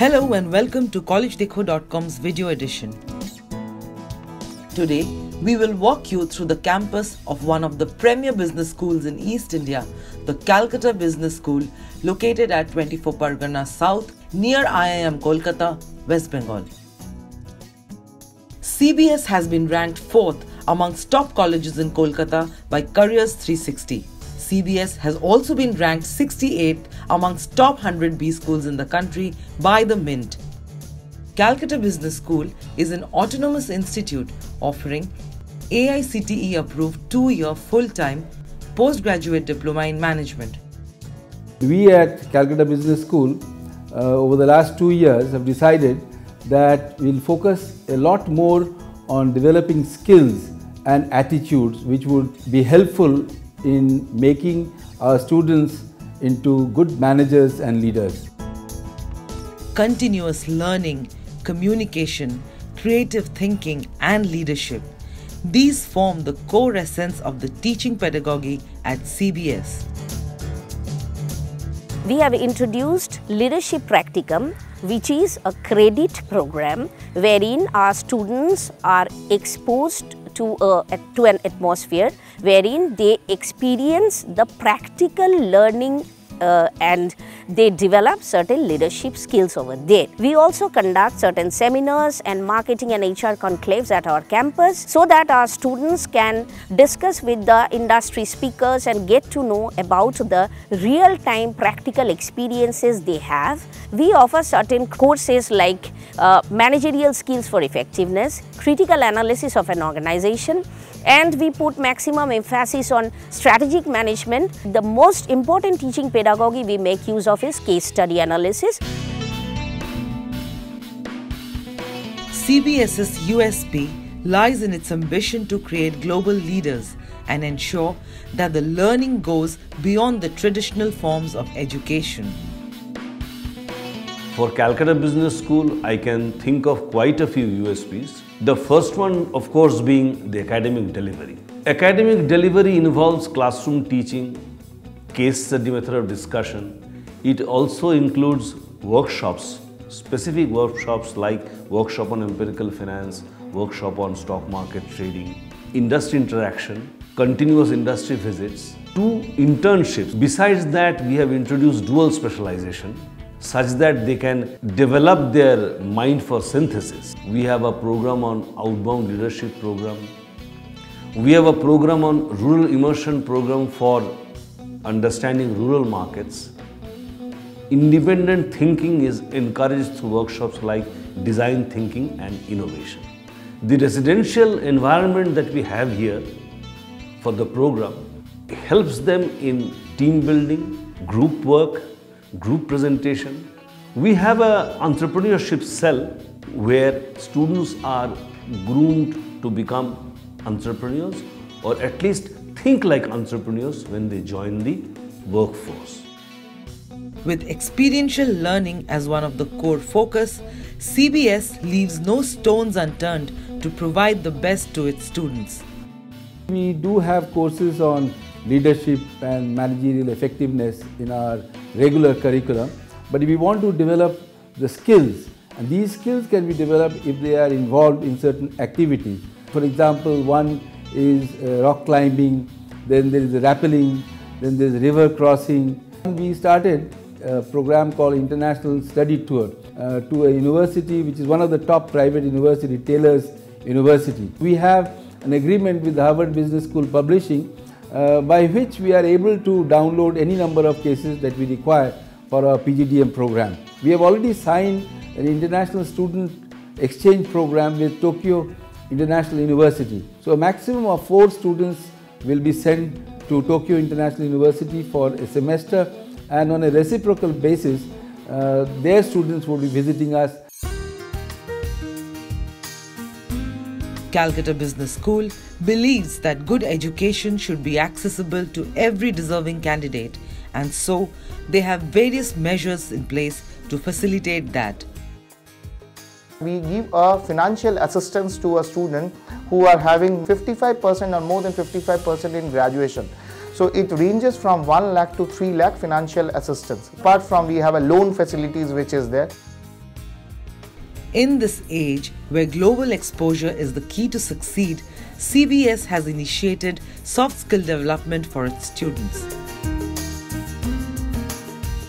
Hello and welcome to collegedekho.com's video edition. Today, we will walk you through the campus of one of the premier business schools in East India, the Calcutta Business School, located at 24 Pargana South, near IIM Kolkata, West Bengal. CBS has been ranked fourth amongst top colleges in Kolkata by Careers 360. CBS has also been ranked 68th amongst top 100 B schools in the country by the Mint. Calcutta Business School is an autonomous institute offering AICTE approved two year full time postgraduate diploma in management. We at Calcutta Business School uh, over the last two years have decided that we'll focus a lot more on developing skills and attitudes which would be helpful in making our students into good managers and leaders. Continuous learning, communication, creative thinking, and leadership. These form the core essence of the teaching pedagogy at CBS. We have introduced Leadership Practicum, which is a credit program wherein our students are exposed to, a, to an atmosphere wherein they experience the practical learning uh, and they develop certain leadership skills over there. We also conduct certain seminars and marketing and HR conclaves at our campus so that our students can discuss with the industry speakers and get to know about the real-time practical experiences they have. We offer certain courses like uh, managerial skills for effectiveness, critical analysis of an organization, and we put maximum emphasis on strategic management. The most important teaching pedagogy we make use of is case study analysis. CBS's USP lies in its ambition to create global leaders and ensure that the learning goes beyond the traditional forms of education. For Calcutta Business School, I can think of quite a few USPs. The first one, of course, being the academic delivery. Academic delivery involves classroom teaching, case study method of discussion. It also includes workshops, specific workshops like workshop on empirical finance, workshop on stock market trading, industry interaction, continuous industry visits, two internships. Besides that, we have introduced dual specialization such that they can develop their mind for synthesis. We have a program on outbound leadership program. We have a program on rural immersion program for understanding rural markets. Independent thinking is encouraged through workshops like design thinking and innovation. The residential environment that we have here for the program helps them in team building, group work, group presentation. We have an entrepreneurship cell where students are groomed to become entrepreneurs or at least think like entrepreneurs when they join the workforce. With experiential learning as one of the core focus, CBS leaves no stones unturned to provide the best to its students. We do have courses on leadership and managerial effectiveness in our regular curriculum. But we want to develop the skills, and these skills can be developed if they are involved in certain activities. For example, one is uh, rock climbing, then there is rappelling, then there is river crossing. We started a program called International Study Tour uh, to a university which is one of the top private university, Taylor's University. We have an agreement with the Harvard Business School Publishing uh, by which we are able to download any number of cases that we require for our PGDM program. We have already signed an international student exchange program with Tokyo International University. So a maximum of four students will be sent to Tokyo International University for a semester and on a reciprocal basis, uh, their students would be visiting us Calcutta Business School believes that good education should be accessible to every deserving candidate, and so they have various measures in place to facilitate that. We give a financial assistance to a student who are having 55% or more than 55% in graduation. So it ranges from 1 lakh to 3 lakh financial assistance. Apart from we have a loan facilities which is there. In this age where global exposure is the key to succeed, CBS has initiated soft skill development for its students.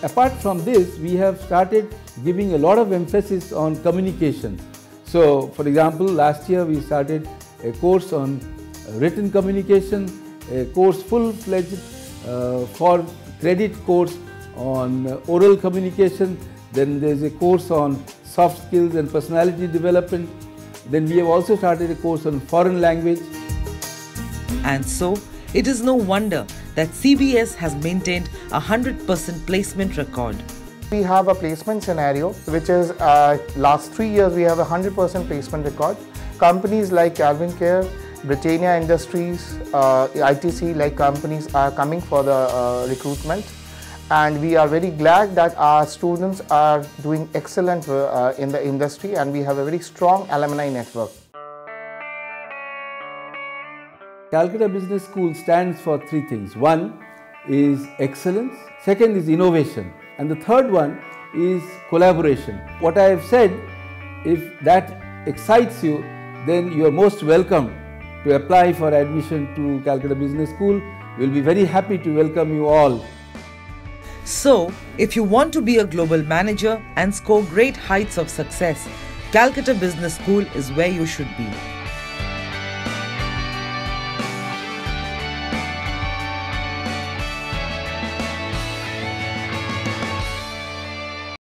Apart from this, we have started giving a lot of emphasis on communication. So, for example, last year we started a course on written communication, a course full-fledged uh, for credit course on uh, oral communication, then there's a course on soft skills and personality development. Then we have also started a course on foreign language. And so, it is no wonder that CBS has maintained a 100% placement record. We have a placement scenario which is uh, last three years we have a 100% placement record. Companies like CavinKare, Britannia Industries, uh, ITC like companies are coming for the uh, recruitment and we are very glad that our students are doing excellent uh, in the industry and we have a very strong alumni network. Calcutta Business School stands for three things. One is excellence, second is innovation, and the third one is collaboration. What I have said, if that excites you, then you are most welcome to apply for admission to Calcutta Business School. We'll be very happy to welcome you all. So, if you want to be a global manager and score great heights of success, Calcutta Business School is where you should be.